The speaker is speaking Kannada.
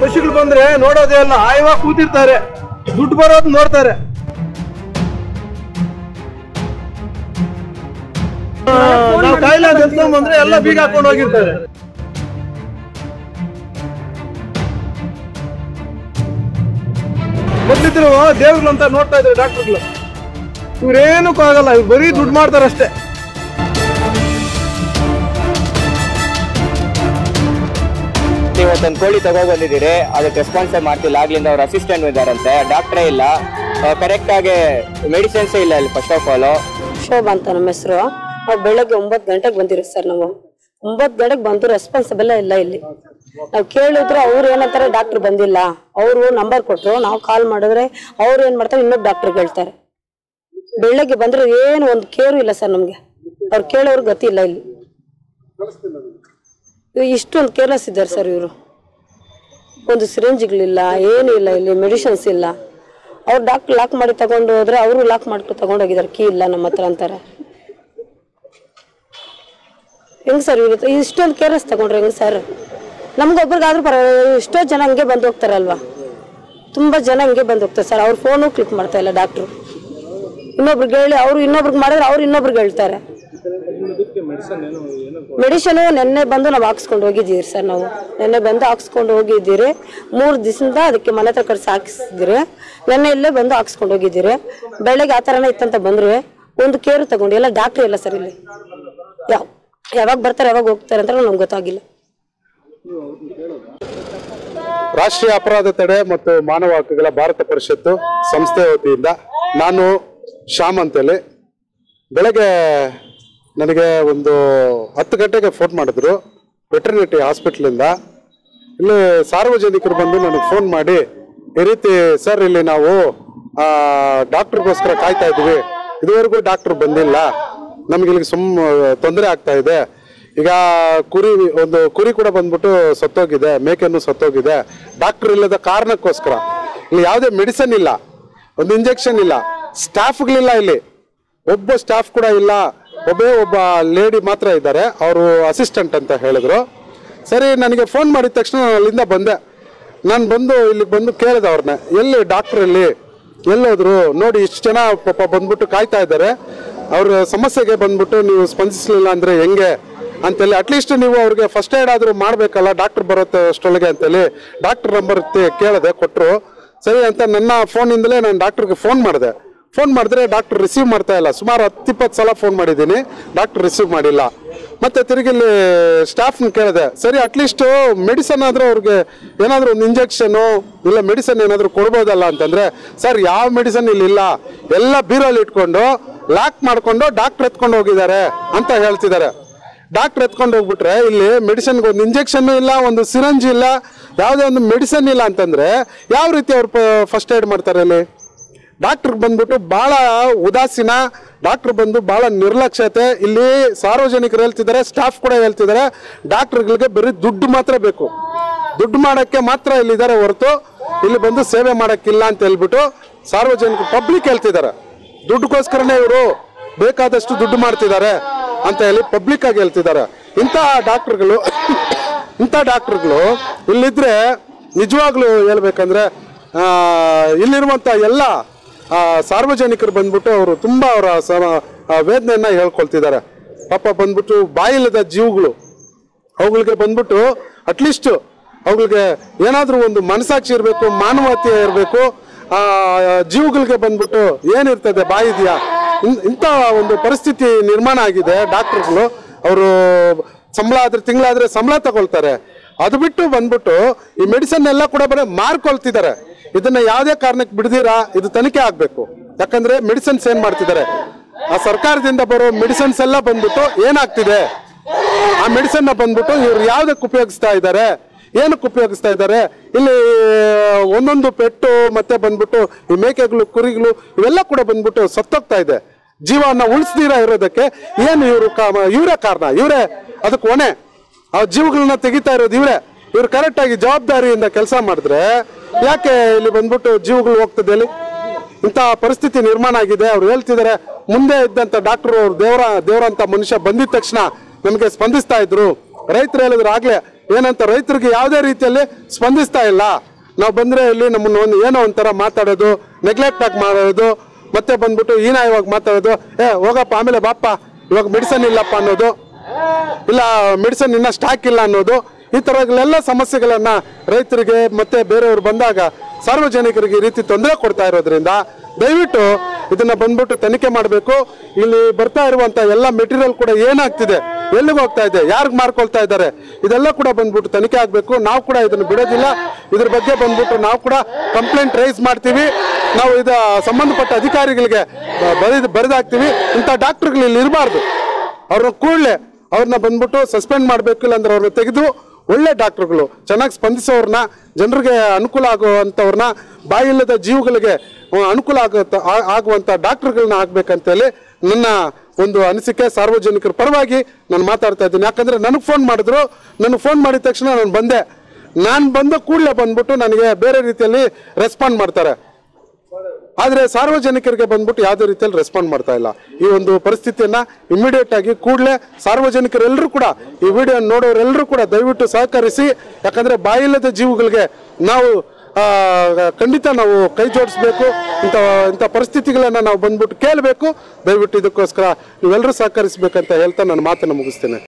ಪಕ್ಷಿಗಳು ಬಂದ್ರೆ ನೋಡೋದೇ ಇಲ್ಲ ಆಯವಾಗಿ ಕೂತಿರ್ತಾರೆ. ದುಡ್ಡು ಬರೋದು ನೋಡ್ತಾರೆ. ನಾವ್ ಕಾಯಿಲೆ ಬಂದ್ರೆ ಎಲ್ಲ ಬೀಗ ಹಾಕೊಂಡು ಹೋಗಿರ್ತಾರೆ. ಮೊದ್ಲಿದ್ರು ದೇವ್ರು ಅಂತ ನೋಡ್ತಾ ಇದ್ರು ಡಾಕ್ಟರ್ಗಳು. ಇವ್ರೇನಕ್ಕೂ ಆಗಲ್ಲ ಇವ್ರು ಬರೀ ದುಡ್ಡು ಮಾಡ್ತಾರೆ ಇವತ್ತೊಂದು ಕೋಳಿ ತಗೋ ಬಂದಿದ್ದೀರಿ, ಅದಕ್ಕೆ ರೆಸ್ಪಾನ್ಸೇ ಮಾಡ್ತಿಲ್ಲ. ಆಗ್ಲಿಂದ ಅವ್ರ ಅಸಿಸ್ಟೆಂಟ್ ಇದ್ದಾರಂತೆ. ಡಾಕ್ಟ್ರೇ ಇಲ್ಲ. ಕರೆಕ್ಟ್ ಆಗಿ ಮೆಡಿಸಿನ್ಸೇ ಇಲ್ಲ ಇಲ್ಲಿ ಫಸ್ಟ್ ಆಫ್ ಆಲ್ ಶೋಭ ಅಂತ ನಮ್ಮ ಹೆಸರು. ನಾವು ಬೆಳಗ್ಗೆ ಒಂಬತ್ತು ಗಂಟೆಗೆ ಬಂದಿರಿ ಸರ್ ನಾವು. ಒಂಬತ್ತು ಗಂಟೆಗೆ ಬಂದು ರೆಸ್ಪಾನ್ಸಿಬಲ್ ಇಲ್ಲ ಇಲ್ಲಿ. ನಾವು ಕೇಳಿದ್ರೆ ಅವ್ರು ಏನಂತಾರೆ ಡಾಕ್ಟರ್ ಬಂದಿಲ್ಲ. ಅವರು ನಂಬರ್ ಕೊಟ್ಟರು ನಾವು ಕಾಲ್ ಮಾಡಿದ್ರೆ ಅವ್ರು ಏನು ಮಾಡ್ತಾರೆ ಇನ್ನೊಬ್ಬ ಡಾಕ್ಟರ್ ಹೇಳ್ತಾರೆ. ಬೆಳಗ್ಗೆ ಬಂದ್ರೆ ಏನು ಒಂದು ಕೇರು ಇಲ್ಲ ಸರ್ ನಮಗೆ. ಅವ್ರು ಕೇಳೋರು ಗತಿ ಇಲ್ಲ ಇಲ್ಲಿ. ಇಷ್ಟೊಂದು ಕೇರ್ಲೆಸ್ ಇದ್ದಾರೆ ಸರ್ ಇವರು. ಒಂದು ಸಿರಿಂಜ್ಗಳಿಲ್ಲ ಏನೂ ಇಲ್ಲ ಇಲ್ಲಿ ಮೆಡಿಸಿನ್ಸ್ ಇಲ್ಲ. ಅವ್ರು ಡಾಕ್ಟರ್ ಲಾಕ್ ಮಾಡಿ ತಗೊಂಡು ಹೋದ್ರೆ ಅವರು ಲಾಕ್ ಮಾಡ್ಕೊಂಡು ತಗೊಂಡು ಹೋಗಿದ್ದಾರೆ ಕೀ ಇಲ್ಲ ನಮ್ಮ ಹತ್ರ ಅಂತಾರೆ. ಹೆಂಗ್ ಸರ್ ಇರುತ್ತೆ ಇಷ್ಟೊಂದು ಕೇರ್ಲೆಸ್ ತಗೊಂಡ್ರೆ ಹೆಂಗ್ ಸರ್ ನಮ್ಗೊಬ್ರಿಗಾದ್ರೂ ಪರ ಎಷ್ಟೋ ಜನ ಹಂಗೆ ಬಂದು ಹೋಗ್ತಾರಲ್ವಾ? ತುಂಬಾ ಜನ ಹಂಗೆ ಬಂದು ಹೋಗ್ತಾರೆ ಸರ್ ಅವ್ರ ಫೋನು ಕ್ಲಿಕ್ ಮಾಡ್ತಾ ಇಲ್ಲ ಡಾಕ್ಟ್ರು ಇನ್ನೊಬ್ರಿಗೆ ಹೇಳಿ, ಅವರು ಇನ್ನೊಬ್ರಿಗೆ ಮಾಡಿದ್ರೆ ಅವ್ರು ಇನ್ನೊಬ್ರಿಗೆ ಹೇಳ್ತಾರೆ. ಮೆಡಿಷನು ನೆನ್ನೆ ಬಂದು ನಾವು ಹಾಕ್ಸ್ಕೊಂಡು ಹೋಗಿದ್ದೀರಿ ಸರ್ ನಾವು. ನೆನ್ನೆ ಬಂದು ಹಾಕ್ಸ್ಕೊಂಡು ಹೋಗಿದ್ದೀರಿ. ಮೂರು ದಿವಸದಿಂದ ಅದಕ್ಕೆ ಮನೆ ಹತ್ರ ಕರ್ಸಿ ಹಾಕಿಸಿದ್ರೆ. ನೆನ್ನೆ ಇಲ್ಲೇ ಬಂದು ಹಾಕ್ಸ್ಕೊಂಡು ಹೋಗಿದ್ದೀರಿ. ಬೆಳಗ್ಗೆ ಆ ಥರನೇ ಇತ್ತಂತ ಬಂದ್ರು. ಒಂದು ಕೇರು ತಗೊಂಡು ಎಲ್ಲ ಡಾಕ್ಟ್ರ್ ಇಲ್ಲ ಸರ್ ಇಲ್ಲಿ. ಯಾವ ಯಾವಾಗ ಬರ್ತಾರೆ ಯಾವಾಗ ಹೋಗ್ತಾರೆ ಅಂತ ನಮ್ಗೆ ಗೊತ್ತಾಗಿಲ್ಲ. ರಾಷ್ಟ್ರೀಯ ಅಪರಾಧ ತಡೆ ಮತ್ತು ಮಾನವ ಹಕ್ಕುಗಳ ಭಾರತ ಪರಿಷತ್ತು ಸಂಸ್ಥೆಯ ವತಿಯಿಂದ ನಾನು ಶ್ಯಾಮ್ ಅಂತೇಳಿ ಬೆಳಗ್ಗೆ ನನಗೆ ಒಂದು ಹತ್ತು ಗಂಟೆಗೆ ಫೋನ್ ಮಾಡಿದ್ರು ವೆಟರ್ನಿಟಿ ಹಾಸ್ಪಿಟ್ಲಿಂದ ಇಲ್ಲಿ ಸಾರ್ವಜನಿಕರು ಬಂದು ನನಗೆ ಫೋನ್ ಮಾಡಿ, ಈ ರೀತಿ ಸರ್ ಇಲ್ಲಿ ನಾವು ಡಾಕ್ಟರ್ಗೋಸ್ಕರ ಕಾಯ್ತಾ ಇದ್ವಿ. ಇದುವರೆಗೂ ಡಾಕ್ಟರ್ ಬಂದಿಲ್ಲ. ನಮ್ಗೆ ಇಲ್ಲಿ ಸುಮ್, ತೊಂದರೆ ಆಗ್ತಾ ಇದೆ. ಈಗ ಕುರಿ, ಒಂದು ಕುರಿ ಕೂಡ ಬಂದ್ಬಿಟ್ಟು ಸತ್ತೋಗಿದೆ, ಮೇಕೆನೂ ಸತ್ತೋಗಿದೆ. ಡಾಕ್ಟರ್ ಇಲ್ಲದ ಕಾರಣಕ್ಕೋಸ್ಕರ. ಇಲ್ಲಿ ಯಾವುದೇ ಮೆಡಿಸನ್ ಇಲ್ಲ. ಒಂದು ಇಂಜೆಕ್ಷನ್ ಇಲ್ಲ. ಸ್ಟಾಫ್ಗಳಿಲ್ಲ ಇಲ್ಲಿ. ಒಬ್ಬ ಸ್ಟಾಫ್ ಕೂಡ ಇಲ್ಲ. ಒಬ್ಬೇ ಒಬ್ಬ ಲೇಡಿ ಮಾತ್ರ ಇದ್ದಾರೆ. ಅವರು ಅಸಿಸ್ಟೆಂಟ್ ಅಂತ ಹೇಳಿದ್ರು. ಸರಿ, ನನಗೆ ಫೋನ್ ಮಾಡಿದ ತಕ್ಷಣ ಅಲ್ಲಿಂದ ಬಂದೆ. ನಾನು ಬಂದು ಇಲ್ಲಿಗೆ ಬಂದು ಕೇಳಿದೆ ಅವ್ರನ್ನ ಎಲ್ಲಿ ಡಾಕ್ಟರ್ ಎಲ್ಲಿ ಎಲ್ಲೋದ್ರು? ನೋಡಿ, ಇಷ್ಟು ಜನ ಪಾಪ ಬಂದ್ಬಿಟ್ಟು ಕಾಯ್ತಾ ಇದ್ದಾರೆ. ಅವ್ರ ಸಮಸ್ಯೆಗೆ ಬಂದ್ಬಿಟ್ಟು ನೀವು ಸ್ಪಂದಿಸಲಿಲ್ಲ ಅಂದ್ರೆ ಹೆಂಗೆ? ಅಂತೇಳಿ ಅಟ್ಲೀಸ್ಟ್ ನೀವು ಅವ್ರಿಗೆ ಫಸ್ಟ್ ಏಡ್ ಆದ್ರೂ ಮಾಡಬೇಕಲ್ಲ ಡಾಕ್ಟರ್ ಬರುತ್ತೆ ಅಷ್ಟೊಳಗೆ ಅಂತೇಳಿ ಡಾಕ್ಟರ್ ನಂಬರ್ ಕೇಳಿದೆ ಕೊಟ್ಟರು ಸರಿ ಅಂತ ನನ್ನ ಫೋನಿಂದಲೇ ನಾನು ಡಾಕ್ಟ್ರಿಗೆ ಫೋನ್ ಮಾಡಿದೆ. ಫೋನ್ ಮಾಡಿದ್ರೆ ಡಾಕ್ಟರ್ ರಿಸೀವ್ ಮಾಡ್ತಾ ಇಲ್ಲ. ಸುಮಾರು ಹತ್ತಿಪ್ಪತ್ತು ಸಲ ಫೋನ್ ಮಾಡಿದ್ದೀನಿ. ಡಾಕ್ಟರ್ ರಿಸೀವ್ ಮಾಡಿಲ್ಲ. ಮತ್ತೆ ತಿರುಗಿ ಇಲ್ಲಿ ಸ್ಟಾಫ್ನ ಕೇಳಿದೆ, ಸರಿ ಅಟ್ಲೀಸ್ಟು ಮೆಡಿಸನ್ ಆದ್ರೂ ಅವ್ರಿಗೆ ಏನಾದರೂ ಒಂದು ಇಂಜೆಕ್ಷನು ಇಲ್ಲ ಮೆಡಿಸನ್ ಏನಾದರೂ ಕೊಡ್ಬೋದಲ್ಲ? ಅಂತಂದ್ರೆ, ಸರ್, ಯಾವ ಮೆಡಿಸನ್ ಇಲ್ಲಿ ಇಲ್ಲ. ಎಲ್ಲ ಬೀರಲ್ಲಿ ಇಟ್ಕೊಂಡು ಲಾಕ್ ಮಾಡಿಕೊಂಡು ಡಾಕ್ಟರ್ ಎತ್ಕೊಂಡು ಹೋಗಿದ್ದಾರೆ, ಅಂತ ಹೇಳ್ತಿದ್ದಾರೆ. ಡಾಕ್ಟರ್ ಎತ್ಕೊಂಡು ಹೋಗ್ಬಿಟ್ರೆ ಇಲ್ಲಿ ಮೆಡಿಸನ್ಗೆ ಒಂದು ಇಂಜೆಕ್ಷನ್ ಇಲ್ಲ, ಒಂದು ಸಿರಂಜ್ ಇಲ್ಲ, ಯಾವುದೇ ಒಂದು ಮೆಡಿಸನ್ ಇಲ್ಲ ಅಂತಂದ್ರೆ, ಯಾವ ರೀತಿ ಅವ್ರು ಫಸ್ಟ್ ಏಡ್ ಮಾಡ್ತಾರೆ ಅಲ್ಲಿ? ಡಾಕ್ಟರ್ ಬಂದ್ಬಿಟ್ಟು ಬಹಳ ಉದಾಸೀನ, ಡಾಕ್ಟರ್ ಬಂದು ಬಹಳ ನಿರ್ಲಕ್ಷ್ಯತೆ. ಇಲ್ಲಿ ಸಾರ್ವಜನಿಕರು ಹೇಳ್ತಿದ್ದಾರೆ, ಸ್ಟಾಫ್ ಕೂಡ ಹೇಳ್ತಿದ್ದಾರೆ, ಡಾಕ್ಟರ್ಗಳಿಗೆ ಬರೀ ದುಡ್ಡು ಮಾತ್ರ ಬೇಕು. ದುಡ್ಡು ಮಾಡಕ್ಕೆ ಮಾತ್ರ ಇಲ್ಲಿದ್ದಾರೆ ಹೊರತು, ಇಲ್ಲಿ ಬಂದು ಸೇವೆ ಮಾಡೋಕ್ಕಿಲ್ಲ ಅಂತ ಹೇಳ್ಬಿಟ್ಟು ಸಾರ್ವಜನಿಕ ಪಬ್ಲಿಕ್ ಹೇಳ್ತಿದ್ದಾರೆ. ದುಡ್ಡುಗೋಸ್ಕರನೇ ಇವರು ಬೇಕಾದಷ್ಟು ದುಡ್ಡು ಮಾಡ್ತಿದ್ದಾರೆ ಅಂತ ಹೇಳಿ ಪಬ್ಲಿಕ್ ಆಗಿ ಹೇಳ್ತಿದ್ದಾರೆ. ಇಂಥ ಡಾಕ್ಟರ್ಗಳು ಇಂಥ ಡಾಕ್ಟರ್ಗಳು ಇಲ್ಲಿದ್ರೆ ನಿಜವಾಗ್ಲೂ ಹೇಳ್ಬೇಕಂದ್ರೆ ಇಲ್ಲಿರುವಂಥ ಎಲ್ಲ ಸಾರ್ವಜನಿಕರು ಬಂದ್ಬಿಟ್ಟು ಅವರು ತುಂಬಾ ಅವರ ವೇದನೆಯನ್ನು ಹೇಳ್ಕೊಳ್ತಿದ್ದಾರೆ. ಪಾಪ ಬಂದ್ಬಿಟ್ಟು ಬಾಯಿಲ್ಲದ ಜೀವಗಳು, ಅವುಗಳಿಗೆ ಬಂದ್ಬಿಟ್ಟು ಅಟ್ಲೀಸ್ಟ್ ಅವುಗಳಿಗೆ ಏನಾದರೂ ಒಂದು ಮನಸಾಕ್ಷಿ ಇರಬೇಕು, ಮಾನವತೆ ಇರಬೇಕು ಜೀವಗಳಿಗೆ ಬಂದ್ಬಿಟ್ಟು ಏನಿರ್ತದೆ ಬಾಯಿದೆಯಾ ಇಂಥ ಒಂದು ಪರಿಸ್ಥಿತಿ ನಿರ್ಮಾಣ ಆಗಿದೆ. ಡಾಕ್ಟರ್ಗಳು, ಅವರು ಸಂಬಳ ಆದರೆ, ತಿಂಗಳಾದರೆ ಸಂಬಳ ತಗೊಳ್ತಾರೆ. ಅದು ಬಿಟ್ಟು ಬಂದ್ಬಿಟ್ಟು ಈ ಮೆಡಿಸನ್ ಎಲ್ಲ ಕೂಡ ಬರೀ ಮಾರ್ಕೊಳ್ತಿದ್ದಾರೆ. ಇದನ್ನ ಯಾವುದೇ ಕಾರಣಕ್ಕೆ ಬಿಡದಿರಾ, ಇದು ತನಿಖೆ ಆಗ್ಬೇಕು. ಯಾಕಂದ್ರೆ ಮೆಡಿಸಿನ್ಸ್ ಏನ್ ಮಾಡ್ತಿದ್ದಾರೆ? ಆ ಸರ್ಕಾರದಿಂದ ಬರೋ ಮೆಡಿಸನ್ಸ್ ಎಲ್ಲ ಬಂದ್ಬಿಟ್ಟು ಏನಾಗ್ತಿದೆ? ಆ ಮೆಡಿಸನ್ ಬಂದ್ಬಿಟ್ಟು ಇವ್ರು ಯಾವ್ದಕ್ಕೆ ಉಪಯೋಗಿಸ್ತಾ ಇದ್ದಾರೆ? ಏನಕ್ಕೆ ಉಪಯೋಗಿಸ್ತಾ ಇದ್ದಾರೆ? ಇಲ್ಲಿ ಒಂದೊಂದು ಪೆಟ್ಟು, ಮತ್ತೆ ಬಂದ್ಬಿಟ್ಟು ಈ ಮೇಕೆಗಳು, ಕುರಿಗಳು, ಇವೆಲ್ಲ ಕೂಡ ಬಂದ್ಬಿಟ್ಟು ಸತ್ತೋಗ್ತಾ ಇದೆ. ಜೀವನ ಉಳಿಸ್ದಿರ ಇರೋದಕ್ಕೆ? ಏನು ಇವರು ಇವರೇ ಕಾರಣ? ಇವರೇ ಅದಕ್ಕೆ ಹೊಣೆ. ಆ ಜೀವಗಳನ್ನ ತೆಗಿತಾ ಇರೋದು ಇವರೇ ಇವ್ರು ಕರೆಕ್ಟ್ ಆಗಿ ಜವಾಬ್ದಾರಿಯಿಂದ ಕೆಲಸ ಮಾಡಿದ್ರೆ ಯಾಕೆ ಇಲ್ಲಿ ಬಂದ್ಬಿಟ್ಟು ಜೀವಗಳು ಹೋಗ್ತದೆ ಅಲ್ಲಿ? ಇಂತಹ ಪರಿಸ್ಥಿತಿ ನಿರ್ಮಾಣ ಆಗಿದೆ. ಅವ್ರು ಹೇಳ್ತಿದ್ದಾರೆ ಮುಂದೆ ಇದ್ದಂತ ಡಾಕ್ಟರ್ ಅವ್ರು ದೇವರ, ದೇವರಂತ ಮನುಷ್ಯ ಬಂದಿದ ತಕ್ಷಣ ನಮಗೆ ಸ್ಪಂದಿಸ್ತಾ ಇದ್ರು. ರೈತರು ಹೇಳಿದ್ರು, ಆಗ್ಲೇ, ಏನಂತ ರೈತರಿಗೆ ಯಾವುದೇ ರೀತಿಯಲ್ಲಿ ಸ್ಪಂದಿಸ್ತಾ ಇಲ್ಲ. ನಾವು ಬಂದ್ರೆ ಇಲ್ಲಿ ನಮ್ಮನ್ನ ಒಂದು ಏನೋ ಒಂಥರ ಮಾತಾಡೋದು ನೆಗ್ಲೆಕ್ಟ್ ಆಗಿ ಮಾಡೋದು ಮತ್ತೆ ಬಂದ್ಬಿಟ್ಟು ಈನ ಮಾತಾಡೋದು. ಏ, ಹೋಗಪ್ಪ, ಆಮೇಲೆ ಬಾಪ್ಪ, ಇವಾಗ ಮೆಡಿಸನ್ ಇಲ್ಲಪ್ಪ ಅನ್ನೋದು. ಇಲ್ಲ ಮೆಡಿಸನ್ ಇನ್ನ ಸ್ಟಾಕ್ ಇಲ್ಲ ಅನ್ನೋದು. ಈ ಥರಗಳೆಲ್ಲ ಸಮಸ್ಯೆಗಳನ್ನ ರೈತರಿಗೆ ಮತ್ತೆ ಬೇರೆಯವರು ಬಂದಾಗ ಸಾರ್ವಜನಿಕರಿಗೆ ಈ ರೀತಿ ತೊಂದರೆ ಕೊಡ್ತಾ ಇರೋದ್ರಿಂದ ದಯವಿಟ್ಟು ಇದನ್ನ ಬಂದ್ಬಿಟ್ಟು ತನಿಖೆ ಮಾಡಬೇಕು. ಇಲ್ಲಿ ಬರ್ತಾ ಇರುವಂತ ಎಲ್ಲ ಮೆಟೀರಿಯಲ್ ಕೂಡ ಏನಾಗ್ತಿದೆ, ಎಲ್ಲಿಗೆ ಹೋಗ್ತಾ ಇದೆ, ಯಾರಿಗೆ ಮಾರ್ಕೊಳ್ತಾ ಇದ್ದಾರೆ, ಇದೆಲ್ಲ ಕೂಡ ಬಂದ್ಬಿಟ್ಟು ತನಿಖೆ ಆಗಬೇಕು. ನಾವು ಕೂಡ ಇದನ್ನು ಬಿಡೋದಿಲ್ಲ. ಇದ್ರ ಬಗ್ಗೆ ಬಂದ್ಬಿಟ್ಟು ನಾವು ಕೂಡ ಕಂಪ್ಲೇಂಟ್ ರೈಸ್ ಮಾಡ್ತೀವಿ. ನಾವು ಇದ ಸಂಬಂಧಪಟ್ಟ ಅಧಿಕಾರಿಗಳಿಗೆ ಬರೆದು ಬರೆದಾಕ್ತೀವಿ. ಇಂಥ ಡಾಕ್ಟರ್ಗಳು ಇಲ್ಲಿ ಇರಬಾರ್ದು. ಅವ್ರ ಕೂಡಲೇ ಅವ್ರನ್ನ ಬಂದ್ಬಿಟ್ಟು ಸಸ್ಪೆಂಡ್ ಮಾಡಬೇಕು ಇಲ್ಲಾಂದ್ರೆ ಅವ್ರನ್ನ ತೆಗೆದು ಒಳ್ಳೆ ಡಾಕ್ಟ್ರುಗಳು, ಚೆನ್ನಾಗಿ ಸ್ಪಂದಿಸೋರನ್ನ ಜನರಿಗೆ ಅನುಕೂಲ ಆಗುವಂಥವ್ರನ್ನ ಬಾಯಿಲ್ಲದ ಜೀವಗಳಿಗೆ ಅನುಕೂಲ ಆಗುತ್ತ, ಆ- ಆಗುವಂಥ ಡಾಕ್ಟ್ರುಗಳನ್ನ ಆಗಬೇಕಂತೇಳಿ ನನ್ನ ಒಂದು ಅನಿಸಿಕೆ, ಸಾರ್ವಜನಿಕರ ಪರವಾಗಿ ನಾನು ಮಾತಾಡ್ತಾ ಇದ್ದೀನಿ. ಯಾಕಂದ್ರೆ ನನಗೆ ಫೋನ್ ಮಾಡಿದ್ರು, ನನಗೆ ಫೋನ್ ಮಾಡಿದ ತಕ್ಷಣ ನಾನು ಬಂದೆ. ನಾನು ಬಂದು ಕೂಡಲೇ ಬಂದ್ಬಿಟ್ಟು ನನಗೆ ಬೇರೆ ರೀತಿಯಲ್ಲಿ ರೆಸ್ಪಾಂಡ್ ಮಾಡ್ತಾರೆ. ಆದ್ರೆ ಸಾರ್ವಜನಿಕರಿಗೆ ಬಂದ್ಬಿಟ್ಟು ಯಾವುದೇ ರೀತಿಯಲ್ಲಿ ರೆಸ್ಪಾಂಡ್ ಮಾಡ್ತಾ ಇಲ್ಲ. ಈ ಒಂದು ಪರಿಸ್ಥಿತಿಯನ್ನ ಇಮಿಡಿಯೇಟ್ ಆಗಿ ಕೂಡಲೇ ಸಾರ್ವಜನಿಕರೆಲ್ಲರೂ ಕೂಡ ಈ ವಿಡಿಯೋ ನೋಡೋರೆಲ್ಲರೂ ಕೂಡ ದಯವಿಟ್ಟು ಸಹಕರಿಸಿ. ಯಾಕಂದ್ರೆ ಬಾಯಿಲ್ಲದ ಜೀವಗಳಿಗೆ ನಾವು ಖಂಡಿತ ನಾವು ಕೈ ಜೋಡಿಸ್ಬೇಕು. ಇಂಥ ಇಂಥ ಪರಿಸ್ಥಿತಿಗಳನ್ನ ನಾವು ಬಂದ್ಬಿಟ್ಟು ಕೇಳಬೇಕು. ದಯವಿಟ್ಟು ಇದಕ್ಕೋಸ್ಕರ ನೀವೆಲ್ಲರೂ ಸಹಕರಿಸಬೇಕಂತ ಹೇಳ್ತಾ ನನ್ನ ಮಾತನ್ನು ಮುಗಿಸ್ತೇನೆ.